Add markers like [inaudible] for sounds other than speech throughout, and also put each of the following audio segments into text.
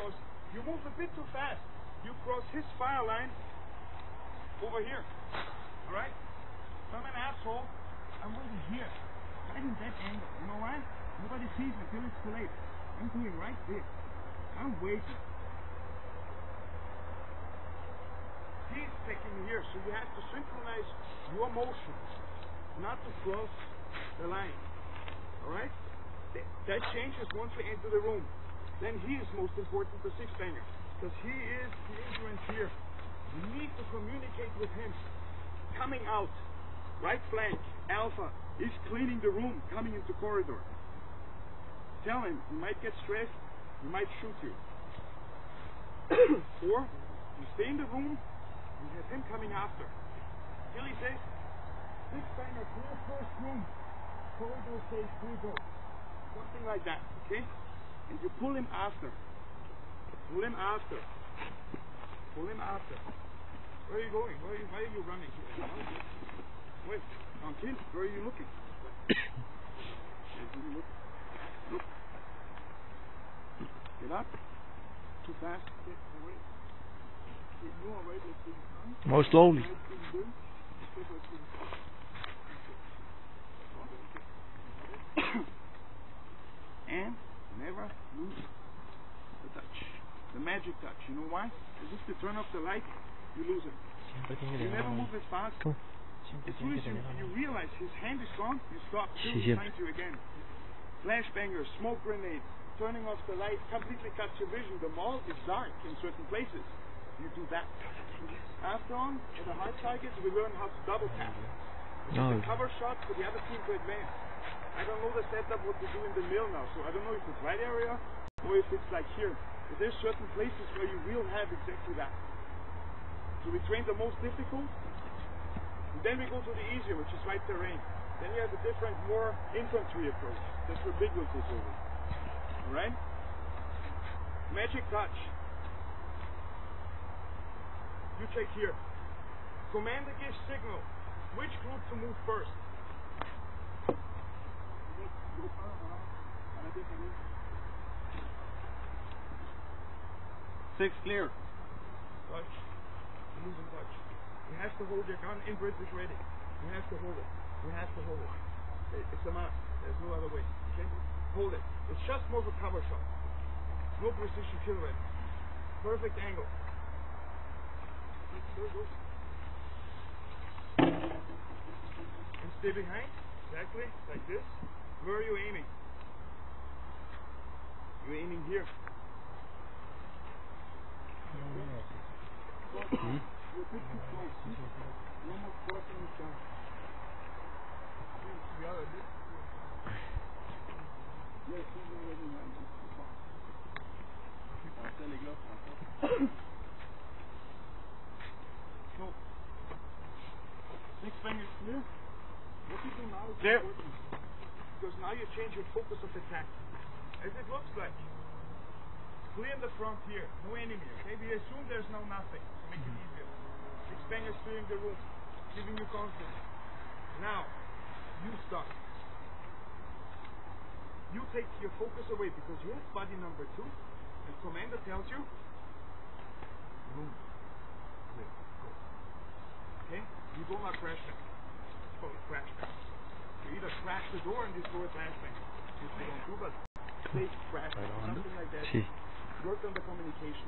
because you move a bit too fast. You cross his fire line over here. Alright? So I'm an asshole. I'm waiting here. Right in that angle. You know why? Nobody sees me until it's too late. I'm doing right this. I'm waiting. He's taking me here, so you have to synchronize your motion, not to cross the line. Alright? Th- That changes once we enter the room. Then he is most important, the six banger. Because he is the influence here. You need to communicate with him. Coming out. Right flank. Alpha is cleaning the room, coming into corridor. Tell him, he might get stressed, he might shoot you. [clears throat] or you stay in the room and have him coming after. Till he says, Six banger, clear first room. Corridor says clear go. Something like that, okay? And you pull him after. Pull him after. Pull him after. Where are you going? Where are you, why are you running? Wait, Kim, where are you looking? Where are you looking? Look. Get up. Too fast. Get away. Get more away than being done. More slowly. Right thing do. Step right thing. [coughs] and never lose the touch. The magic touch. You know why? Because if you turn off the light, you lose it. Siempre tiene que You never move as fast. Siempre As soon as you, you realize his hand is gone, you stop. Till Sí, he siempre. finds you again. Flashbanger, smoke grenade, turning off the light completely cuts your vision. The mall is dark in certain places. You do that. After on, at the hard targets, we learn how to double tap. No. a cover shot for the other team to advance. I don't know the setup, what to do in the mill now, so I don't know if it's right area or if it's like here. But there's certain places where you will have exactly that. So we train the most difficult, and then we go to the easier, which is right terrain. Then you have a different, more infantry approach. That's where big take over. Alright? Magic touch. You check here. Commander gives signal. Which group to move first? Six clear. Touch. You're losing touch. You have to hold your gun in British ready. You have to hold it. You have to hold it. It- It's a must. There's no other way. Okay? Hold it. It's just more of a cover shot. No precision kill ready. Perfect angle. And stay behind. Exactly. Like this. Where are you aiming? You're aiming here. Hmm? You're a bit too close. You're almost crossing the gun. The other bit. Yes, he's already right. Passez les gars, passez. So, six fingers clear. What you do now is Clear. important. Because now you change your focus of attack. As it looks like. Clear the front here. No enemy, okay? We assume there's no nothing to make it easier. Six fingers clearing the room. Giving you confidence. Now, you start. You take your focus away because you have body number two. And commander tells you, room. Clear. Go. Okay? You do not crash back. It's called crash. You either crash the door and destroy it last thing. Which we don't but crash. Something like that. Work on the communication.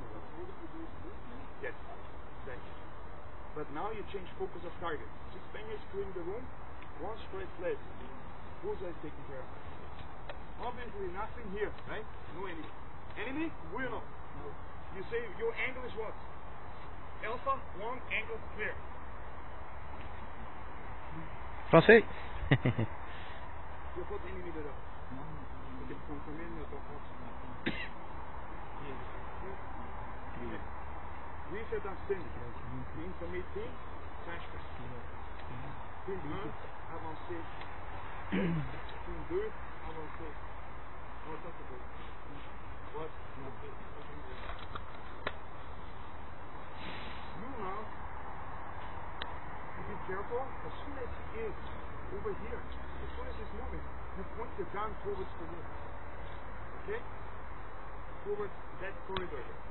Yes. Exactly. But now you change focus of target. Six fingers clearing the room. One less. Bullseye is taken care of. Obviously nothing here, right? No enemy. Enemy? We know. You say your angle is what? Alpha, one angle clear. Français. [laughs] Your pas ennemi dedans. Ok, donc combien de ton force? Lui, c'est un signe. Ligne comme ici, flashback. Team 1, avancé. Team 2, avancé. Oh, ça c'est beau. What? You now, you be careful. As soon as he is over here, as soon as he's moving, you point your gun towards the room. Okay? towards that corridor here.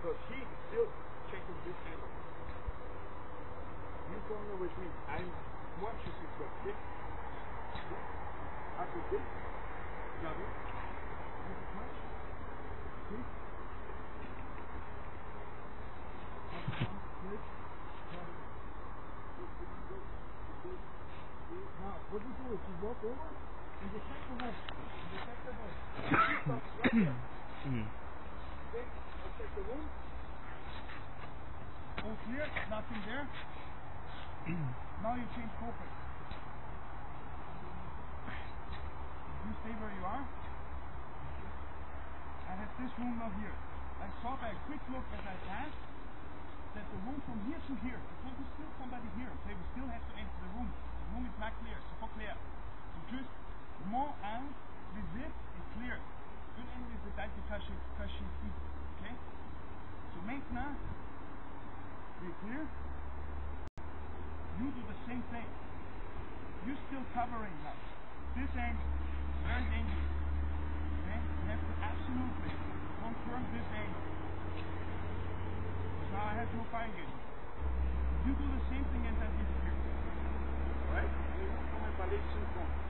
Because he is still checking this angle. You come here with me. I'm to go, okay? After this, grab it. You can touch. Okay? What you do is you walk over and you check the room. You check the there. Mm. Okay? I'll check the room. All clear, nothing there. now you change focus. You stay where you are. I have this room now here. I saw by a quick look as I passed that the room from here to here, there can be still somebody here. Okay, we still have to enter the room. The room is not clear, c'est pas clair. So just mon un visite est clear. Une une visite qui cache cache ici. Okay? So maintenant, you're clear? You do the same thing. You're still covering that This angle, very dangerous. Okay? You have to absolutely confirm this angle. Because now I have no fire gauge. You do the same thing as I did here. Alright?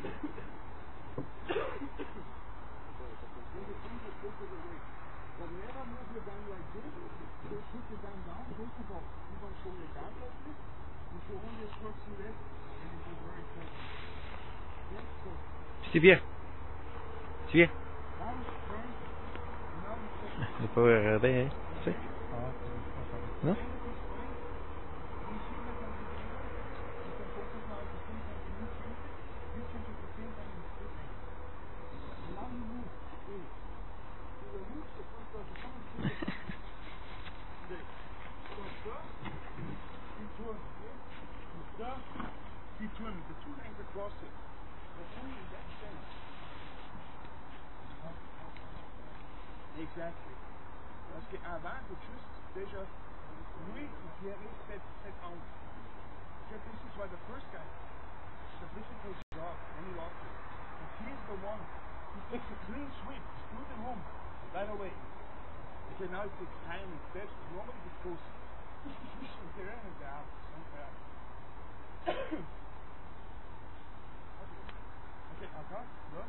When you bring the foot to the weight, but never move your gun like this. Just put your gun down. First of all, you don't show your gun like this. You show only your short silhouette, and it is very close. Okay? So, Si bien. Si bien. down, turn, and now you check. Le power RD, hein. Tu sais. Non? The two across it. The point is that center. Exactly. Parce qu'avant, tout juste, déjà, lui, il avait cette, cette. Because this is why the first guy, a difficult job, and he lost it. And he's the one who takes a clean sweep through the room right away. Okay, now it takes time and steps. Normally it goes there and down. Okay, ok, encore, là.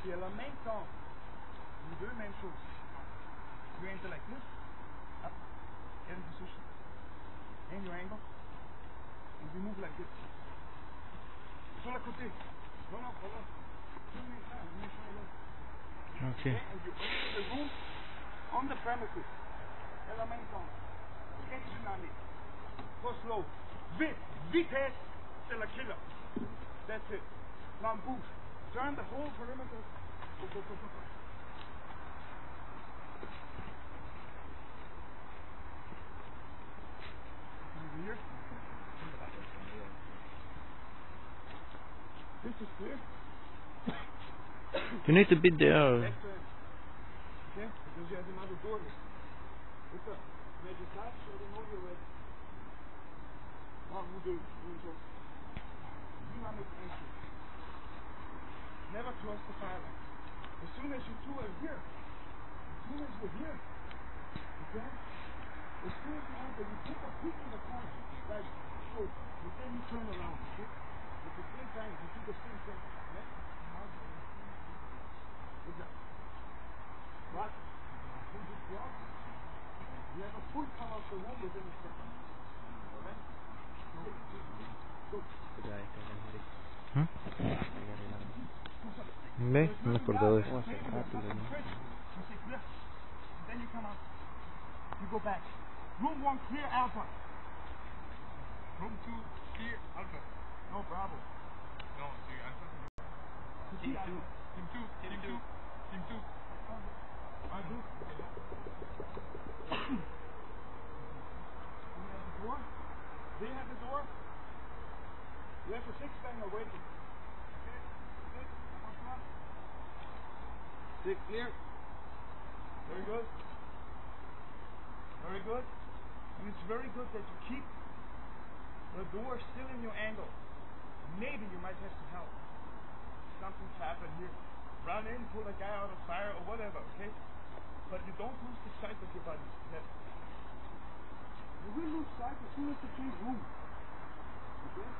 Puis à la même temps, les deux mêmes choses. You enter like this, up, get in position, and your angle, and you move like this. Sur le côté. Non, non, pas là. Deux mêmes temps, une même chose là. Ok. Okay, and you enter the room on the premises. À la même temps. Très dynamique. Pas slow. Vite. Vitesse, c'est le killer. That's it. Now. Turn the whole perimeter. Here. This is clear. You need to be there. Excellent. Okay? Because you have another door. It's a meditate, so they know you're ready. Now you do usual. Dynamic entry. Never cross the fire line. As soon as you two are here, as soon as you're here, okay? As soon as you enter, you take a peek in the corner, like so, but then you turn around, okay? At the same time, you do the same thing, okay? Good job. Right? Hold this block. You have a full cover of the room within a second. Alright? Go. ¿Mm? Ve, no me acordaba de eso. You come out. You go back. Room one clear Alpha. Room 2, clear, Alpha. No, Bravo. Non, c'est Alpha. Team two. Team 2, Team 2, Team 2. I do. you have the door? Do you have the door? You have the six banger waiting. Okay? Six. One plus. Six clear. Very good. Very good. And it's very good that you keep the door still in your angle. Maybe you might have some help. Something's happened here. Run in, pull a guy out of fire or whatever, okay? But you don't lose the sight of your body. Never. You will lose sight as soon as you change room. Okay?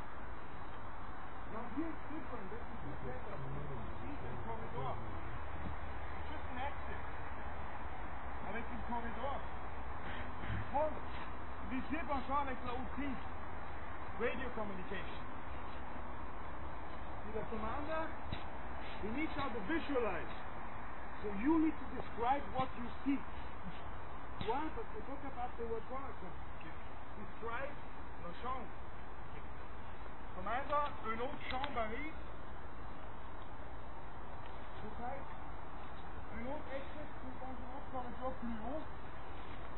Now here it's different. This is the setup. He's in corridor. It's just an exit. Avec une corridor. Paul, la OT. Radio communication. See the commander? He needs how to visualize. So you need to describe what you see. Toi, parce we talk about the quoi. Describe la chambre. Commander, une autre chambre arrive. Peut-être. Un autre plus haut.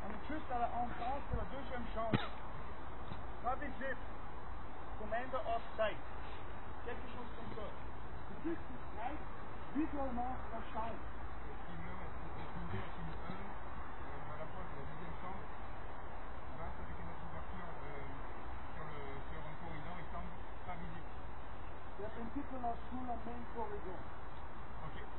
Un juste à la entrance de la deuxième chance. Pas des of Zeit. Quelque chose comme ça. Is de strijd, niet allemaal waarschijnlijk. Il y a un petit peu la sous même.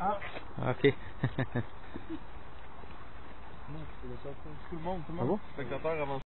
Ah. Ok. Tout le monde, tout le Ah bon? Spectateur avant